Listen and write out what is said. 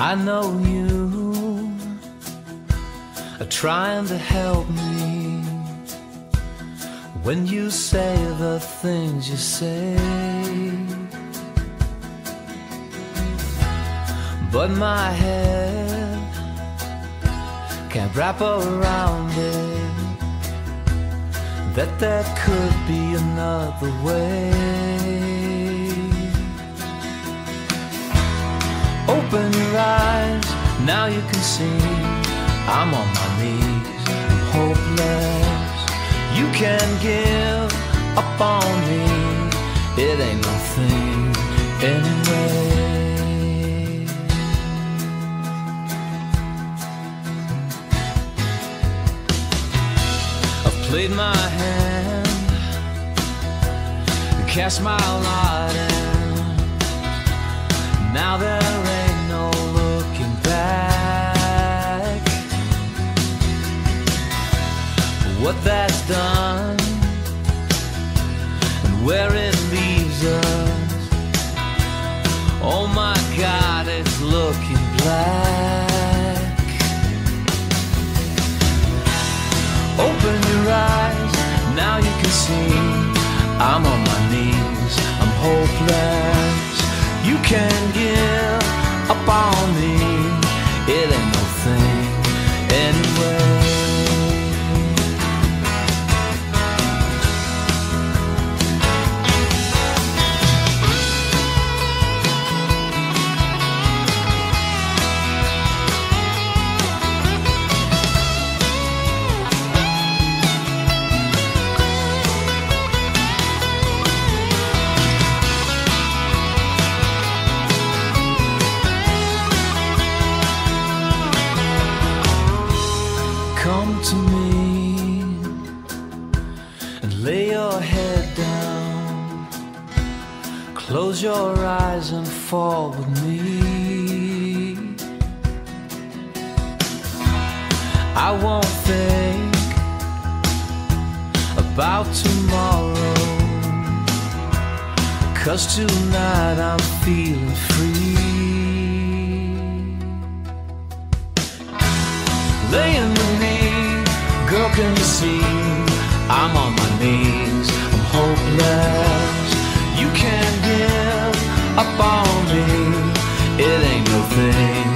I know you are trying to help me when you say the things you say. But my head can't wrap around it that there could be another way. Now you can see I'm on my knees, I'm hopeless. You can give up on me, it ain't no thing anyway. I've played my hand, cast my lot in. Now there ain't see I'm on my knees, I'm hopeless. Me and lay your head down. Close your eyes and fall with me. I won't think about tomorrow. Cause tonight I'm feeling free. laying Can you see? I'm on my knees, I'm hopeless. You can't give up on me, it ain't no thing